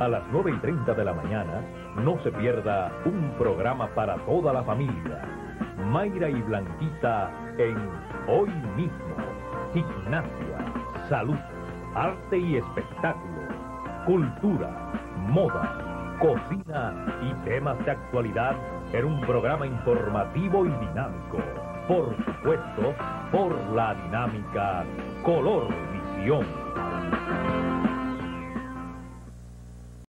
A las 9 y 30 de la mañana, no se pierda un programa para toda la familia. Mayra y Blanquita en Hoy mismo. Gimnasia, salud, arte y espectáculo, cultura, moda, cocina y temas de actualidad en un programa informativo y dinámico. Por supuesto, por la dinámica Color Visión.